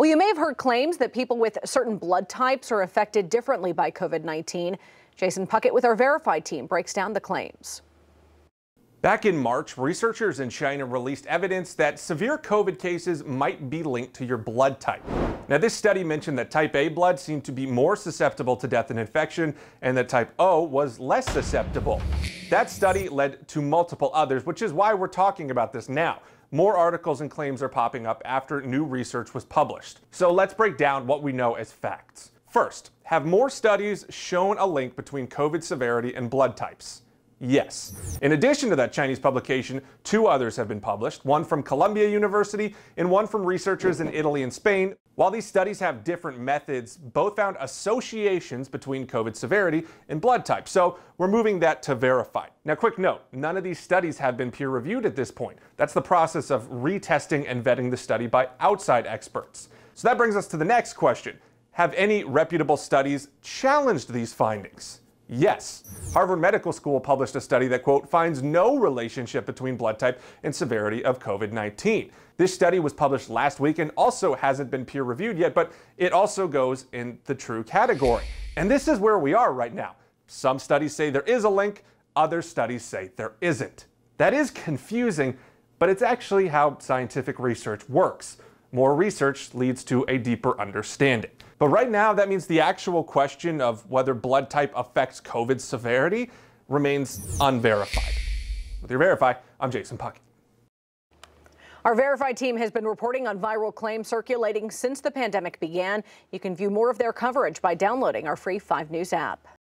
Well, you may have heard claims that people with certain blood types are affected differently by COVID 19. Jason Puckett with our Verify team breaks down the claims. Back in March, researchers in China released evidence that severe COVID cases might be linked to your blood type. Now, this study mentioned that type A blood seemed to be more susceptible to death and infection, and that type O was less susceptible. That study led to multiple others, which is why we're talking about this now. More articles and claims are popping up after new research was published. So let's break down what we know as facts. First, have more studies shown a link between COVID severity and blood types? Yes. In addition to that Chinese publication, two others have been published, one from Columbia University and one from researchers in Italy and Spain. While these studies have different methods, both found associations between COVID severity and blood type. So we're moving that to verified. Now, quick note, none of these studies have been peer reviewed at this point. That's the process of retesting and vetting the study by outside experts. So that brings us to the next question. Have any reputable studies challenged these findings? Yes. Harvard Medical School published a study that, quote, finds no relationship between blood type and severity of COVID 19. This study was published last week and also hasn't been peer reviewed yet, but it also goes in the true category. And this is where we are right now. Some studies say there is a link, other studies say there isn't. That is confusing, but it's actually how scientific research works. More research leads to a deeper understanding. But right now, that means the actual question of whether blood type affects COVID severity remains unverified. With your Verify, I'm Jason Puckett. Our Verify team has been reporting on viral claims circulating since the pandemic began. You can view more of their coverage by downloading our free 5 News app.